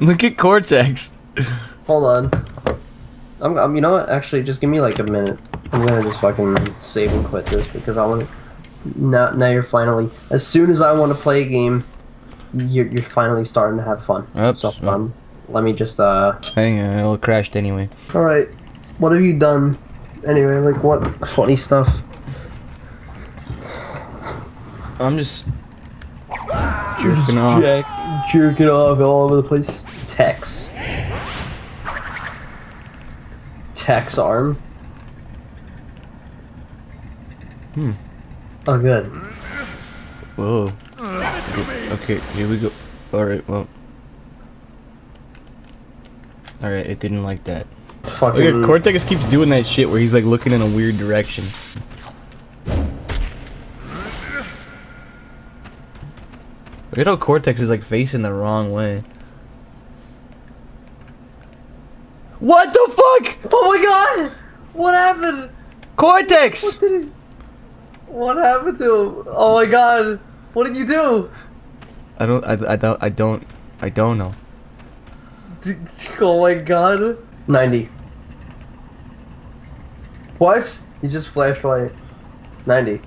Look at Cortex. Hold on. I'm, I'm. You know what? Actually, just give me like a minute. I'm gonna just fucking save and quit this because I want to. Now, now you're finally. As soon as I want to play a game, you're, you're finally starting to have fun. Oops. So um, let me just uh. Hang on, it all crashed anyway. All right. What have you done? Anyway, like what funny stuff? I'm just jerking off. Jack, jerking off all over the place. Tex. Tex arm. Hmm. Oh, good. Whoa. Okay, here we go. Alright, well. Alright, it didn't like that. Fucking. Look at Cortex keeps doing that shit where he's like looking in a weird direction. Look at how Cortex is like facing the wrong way. What the fuck? Oh my god! What happened? Cortex! What did he? What happened to him? Oh my god! What did you do? I don't, I, I don't, I don't, I don't know. D- Oh my god! 90. What? You just flashed white. 90.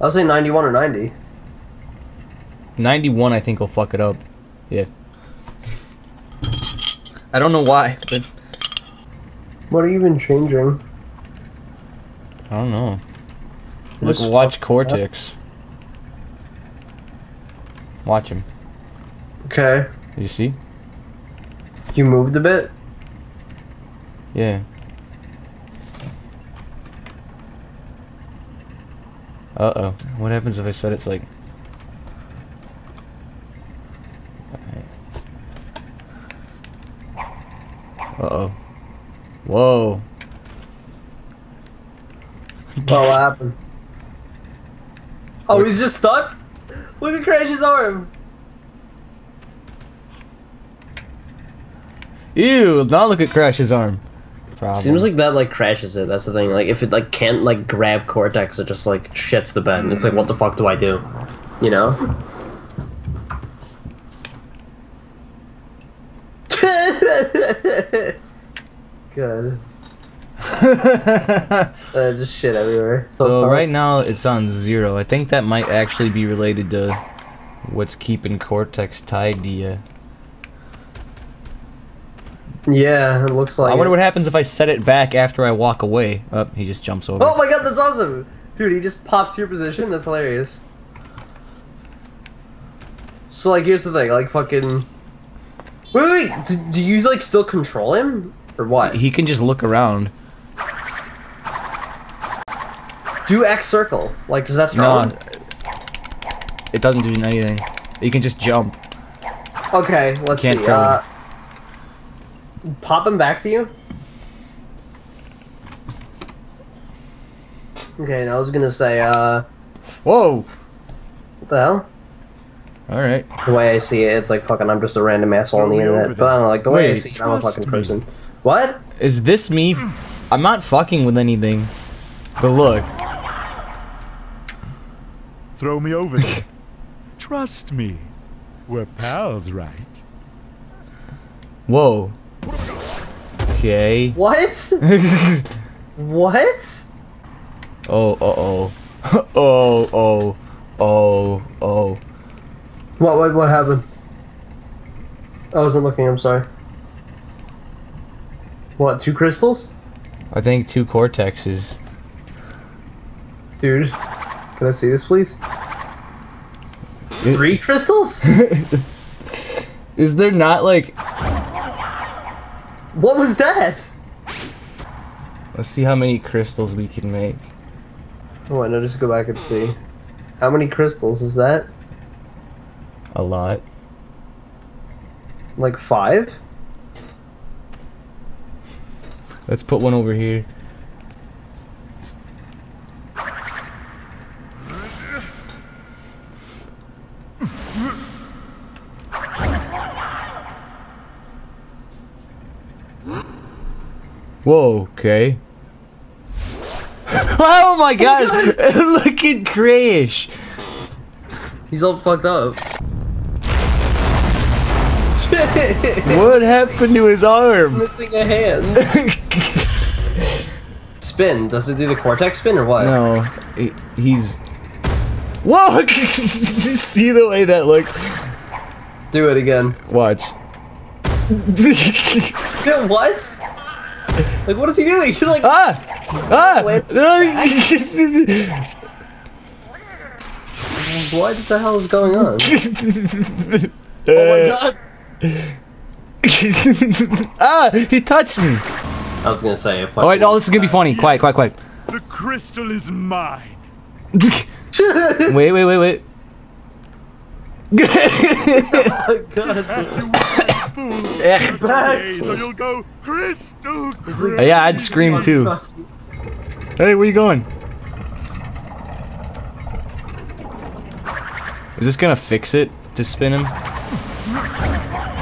I was saying 91 or 90. 91 I think will fuck it up. Yeah. I don't know why, but What are you even changing? I don't know. Look, Just watch fuck- Cortex. Watch him. Okay. You see? You moved a bit? Yeah. Uh oh. What happens if I set it to like. Uh oh. Whoa. Oh, what happened? Oh, he's just stuck? Look at Crash's arm! Ew! Now look at Crash's arm. Problem. Seems like that like crashes it. That's the thing. Like if it like can't like grab Cortex, it just like shits the bed. It's like what the fuck do I do? You know? Good. uh, just shit everywhere. So right now it's on zero. I think that might actually be related to what's keeping Cortex tied to you. Yeah, it looks like. I wonder it. what happens if I set it back after I walk away. Oh, he just jumps over. Oh my god, that's awesome! Dude, he just pops to your position. That's hilarious. So like, here's the thing. Like fucking. Wait, wait, wait. Do, do you like still control him or what? He can just look around. Do X circle. Like, does that throw No, him? it doesn't do anything. You can just jump. Okay, let's Can't see. throw Uh, pop him back to you. Okay, now I was gonna say, uh, Whoa! what the hell? All right. The way I see it, it's like fucking. I'm just a random asshole on the internet. But I don't know, like the way I see it, I'm a fucking me. person. What? Is this me? I'm not fucking with anything. But look. Throw me over there. Trust me. We're pals, right? Whoa. Okay. What? what? Oh, uh oh. oh, oh. Oh, oh. What? What? What happened? I wasn't looking. I'm sorry. What? Two crystals, I think two cortexes. dude. Can I see this, please? Three crystals? Is there not like. What was that? Let's see how many crystals we can make. Oh, I know, just go back and see. How many crystals is that? A lot. Like five? Let's put one over here. Whoa, okay. oh my god! Look at Crash! He's all fucked up. What happened to his arm? Missing a hand. Spin. Does it do the cortex spin or what? no, he- he's. Whoa! See the way that looked? Do it again. Watch. What? Like, what is he doing? He like. ah! Ah! What the hell is going on? Oh my god! ah! He touched me! I was gonna say. If Oh wait, no, this is gonna be funny. Quiet, quiet, quiet. The crystal is mine. Wait, wait, wait, wait. oh god. Fool. Days, or you'll go crystal clear. yeah, I'd scream too. Hey, where you going? Is this gonna fix it to spin him?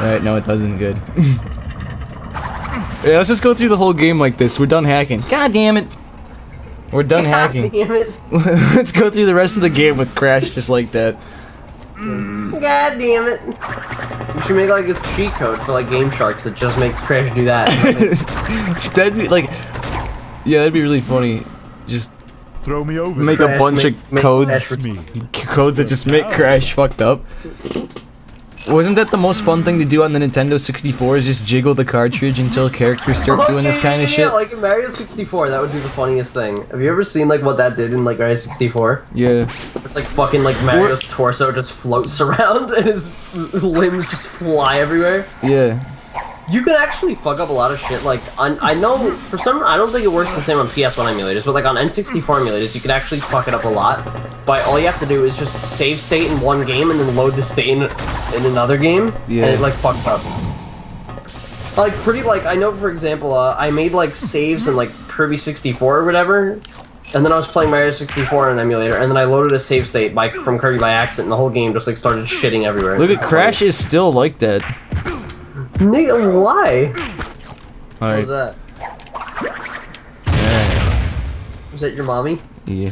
Alright, no it doesn't. Good. yeah, let's just go through the whole game like this. We're done hacking. God damn it! We're done hacking. Damn it. let's go through the rest of the game with Crash just like that. Mm, God damn it. You should make like a cheat code for like Game Sharks that just makes Crash do that. That'd be like, yeah, that'd be really funny. Just Throw me over. make a bunch make- of codes, Crash Trust me. codes that just make Crash fucked up. Wasn't that the most fun thing to do on the Nintendo 64? Is just jiggle the cartridge until characters start oh, doing this kind yeah, of yeah, shit? like in Mario 64, that would be the funniest thing. Have you ever seen like what that did in like Mario 64? Yeah. It's like fucking like Mario's torso just floats around and his limbs just fly everywhere. Yeah. You can actually fuck up a lot of shit. Like on, I know for some, I don't think it works the same on PS1 emulators, but like on N64 emulators, you can actually fuck it up a lot. By all you have to do is just save state in one game and then load the state in, in another game, Yeah. and it like fucks up. Like pretty like I know for example, uh, I made like saves in like Kirby 64 or whatever, and then I was playing Mario 64 on an emulator, and then I loaded a save state by from Kirby by accident, and the whole game just like started shitting everywhere. Look at Crash is still like that. Nigga, why? What was Alright. that? Yeah. Was that your mommy? yeah.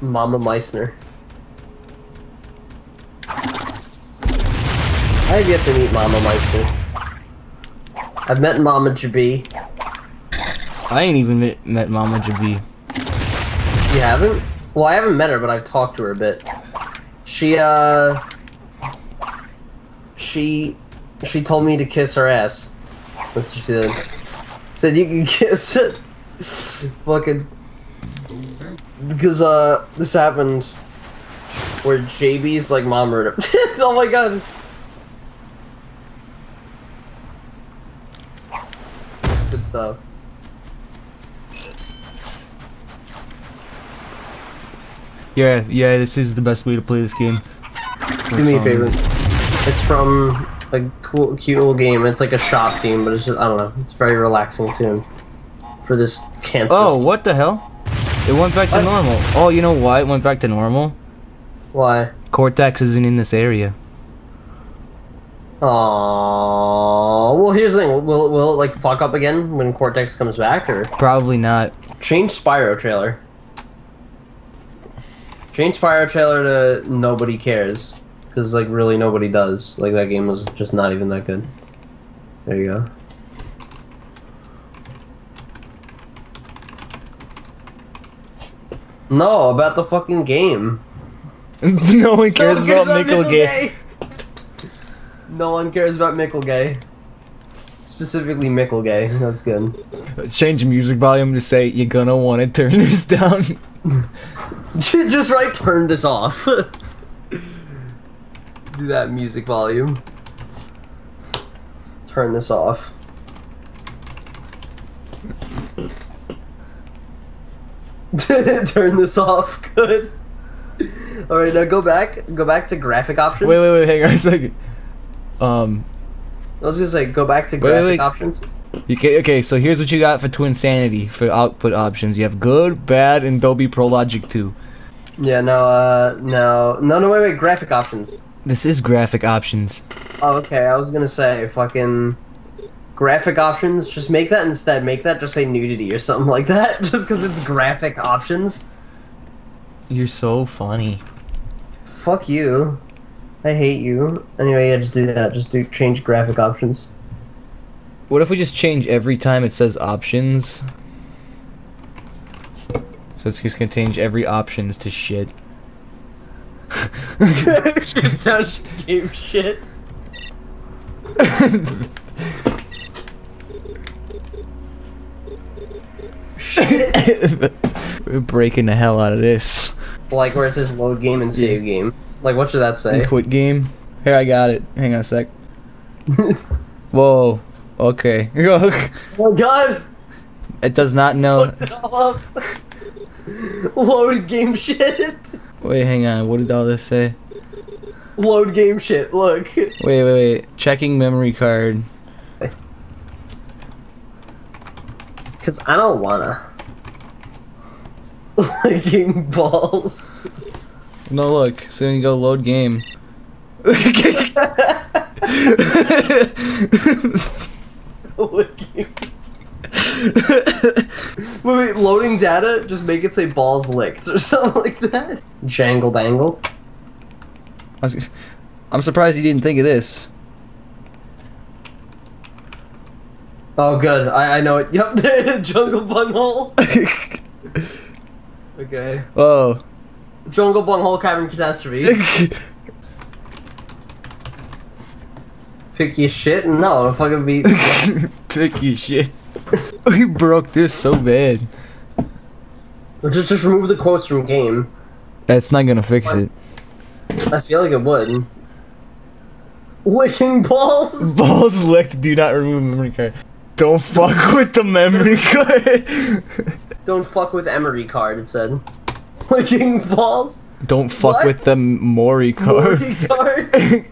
Mama Meissner. I have yet to meet Mama Meissner. I've met Mama Jabi. I ain't even met, met Mama Jabi. You haven't? Well, I haven't met her, but I've talked to her a bit. She, uh... She... She told me to kiss her ass. That's what she said. Said you can kiss it. Fucking... Because, uh, this happened where JB's, like, mom murdered Oh my god. Good stuff. Yeah, yeah, this is the best way to play this game. Do me a favor. It's from a cool, cute little game. It's like a shop team, but it's just, I don't know. It's very relaxing tune for this cancer. Oh, what the hell? It went back to What? normal. Oh, you know why it went back to normal? Why? Cortex isn't in this area. Aww. Well, here's the thing. Will will it like fuck up again when Cortex comes back, or Probably not. change Spyro trailer? Change Spyro trailer to nobody cares, because like really nobody does. Like that game was just not even that good. There you go. No, about the fucking game. no one cares No one about Mickle Gay. No one cares about Micklegay. Specifically Micklegay. That's good. Change music volume to say you're gonna want to turn this down. Just right, turn this off. Do that music volume. Turn this off. turn this off. Good. All right, now go back. Go back to graphic options. wait, wait, wait, hang on a second. Um, I was gonna say go back to Wait, graphic wait. options. you can, okay, so here's what you got for Twinsanity for output options. You have good, bad, and Dolby Pro Logic 2. Yeah, no, uh, no, no, no, wait, wait, graphic options. This is graphic options. Oh, okay, I was gonna say, fucking, graphic options, just make that instead, make that just say nudity or something like that, just because it's graphic options. You're so funny. Fuck you. I hate you. Anyway, yeah, just do that. Just do change graphic options. What if we just change every time it says options? So it's just gonna change every options to shit. Shit sounds game shit. shit. We're breaking the hell out of this. Like where it says load game and save game. Like what should that say? Quit game. Here, I got it. Hang on a sec. Whoa. Okay. oh my god! it does not know. Put it all up. Load game shit. Wait, hang on. What did all this say? Load game shit. Look. Wait, wait, wait. Checking memory card. Cause I don't wanna. Licking balls. No, look. So you go load game. Licking. Wait, wait, loading data? Just make it say balls licked or something like that. Jangle bangle. Was- I'm surprised you didn't think of this. Oh, good. I, I know it. Yep, there it is. Jungle bunghole. Okay. Whoa. Jungle bunghole cavern catastrophe. Pick your shit? No, fucking be. Picky shit. we broke this so bad. just, just remove the quotes from game. That's not gonna fix it. I feel like it would. Licking balls? Balls licked, do not remove memory card. Don't fuck with the memory card. Don't fuck with Emery card, it said. Licking balls? Don't fuck What? with the Mori card. Mori card?